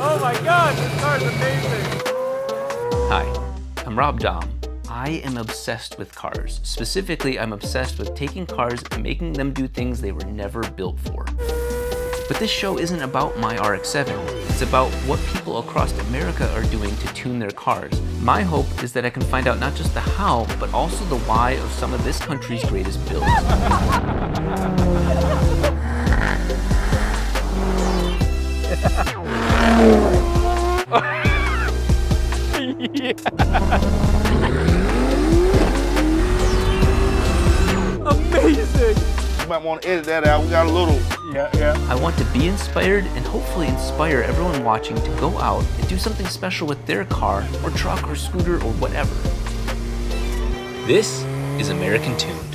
Oh my god, this car is amazing. Hi, I'm Rob Dahm. I am obsessed with cars. Specifically, I'm obsessed with taking cars and making them do things they were never built for. But this show isn't about my RX-7. It's about what people across America are doing to tune their cars. My hope is that I can find out not just the how, but also the why of some of this country's greatest builds. Amazing. You might want to edit that out. We got a little. Yeah, yeah. I want to be inspired and hopefully inspire everyone watching to go out and do something special with their car or truck or scooter or whatever. This is American Tuned.